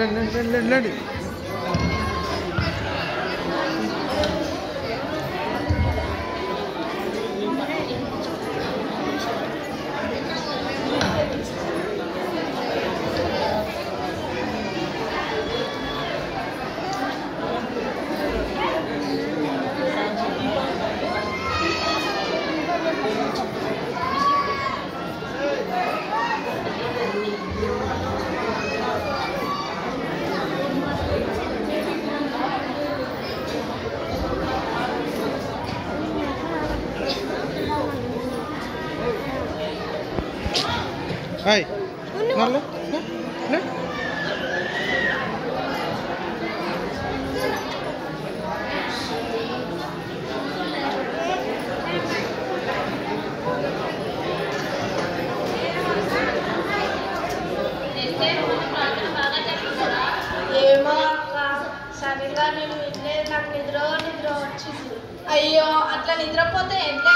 لا لا لا لا لا రండి హాయ్ నల్ల ఏమో అక్క సరిగా నేను వినలేదు నాకు నిద్ర నిద్ర వచ్చింది అయ్యో అట్లా నిద్రపోతే ఎట్లా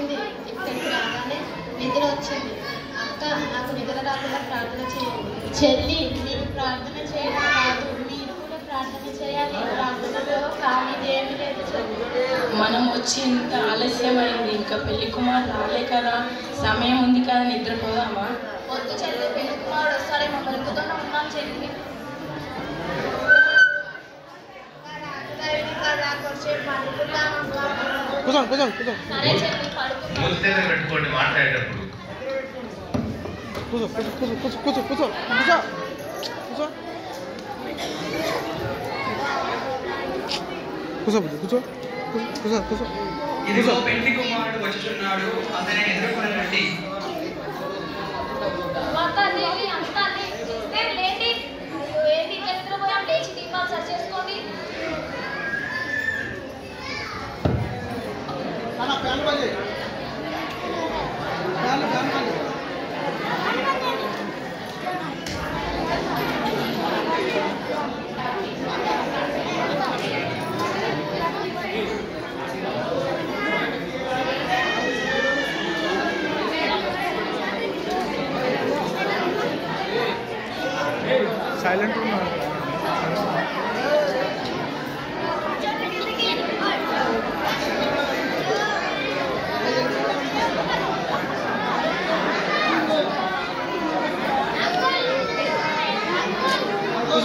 వచ్చింది ఇక్కడికి రాగానే నిద్ర వచ్చింది అక్క నాకు నిద్ర రాకుండా ప్రార్థన చేయండి చెల్లి నీకు ప్రార్థన చేయడం కాదు మీరు కూడా ప్రార్థన చేయాలి ప్రార్థనలో కానీ ఏమి లేదు చెల్లి మనం వచ్చి ఇంత ఆలస్యమైంది ఇంకా పెళ్ళి కుమార్ రాలే కదా. సమయం ఉంది కదా నిద్రపోదామా? వద్దు చెల్లి పెళ్ళి కుమారుడు వస్తాడేమో బతుకుతూనే ఉన్నాం చెల్లి. కదా పడుకుందామమ్మా దగ్గర పెట్టుకోండి మాట్లాడేటప్పుడు. కూర్చో కూర్చో కూర్చో కూర్చో కూర్చో కూర్చో కూర్చో. కూర్చో. బుద్ధి కూర్చో కూర్చో. కూర్చో ఇదిగో పెండ్లి కుమారుడు వచ్చుచున్నాడు అతని ఎదుర్కొనండి. అక్క सायलेंट रूम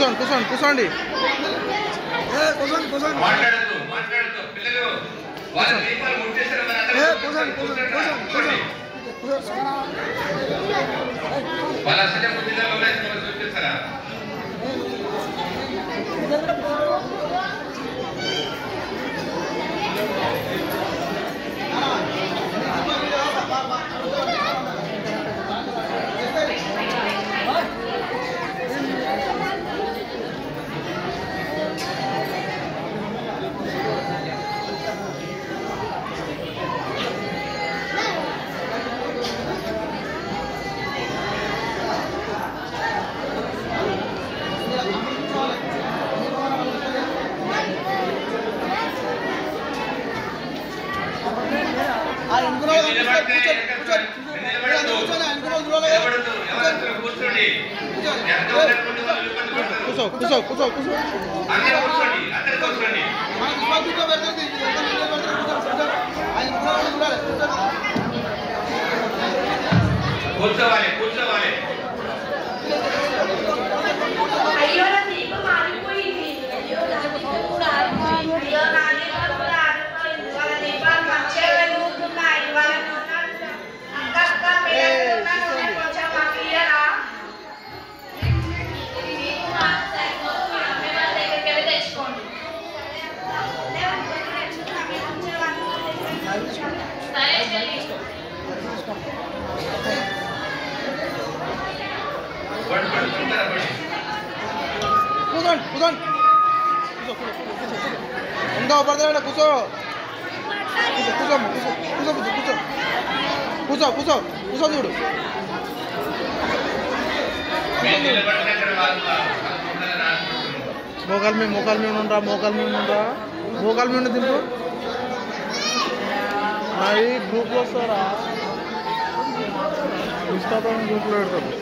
కూర్చోండి కూర్చోండి కూర్చోండి కూర్చోండి కూర్చోండి కూర్చోండి కూర్చోండి కూర్చోండి కూర్చోండి కూర్చో కూర్చో కూర్చో కూర్చో కూర్చోవాలి కూర్చో కూర్చో కూర్చో కూర్చో కూర్చో కూర్చో కూర్చో చూడు మీరు నిలబడిన అక్కడ వాళ్ళు ముందర రాసుకుంటున్నారు మోకాల మీద మోకాల మీద ఉండరా మోకాల మీద ఉండరా మోకాల మీద ఉండి దింపు నాది గ్రూప్లో వస్తారా ఇన్స్టాగ్రామ్ గ్రూప్లో పెడతారు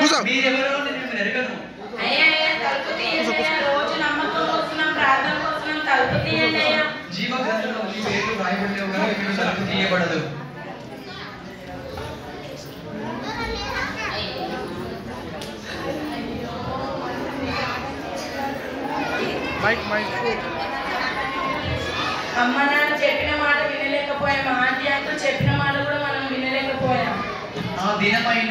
కూసా మైక్ మైక్. అమ్మ నాన్న చెప్పిన మాట వినలేకపోయాం. ఆంటీ అంకుల్ చెప్పిన మాట కూడా మనం వినలేకపోయాం. దీనమైన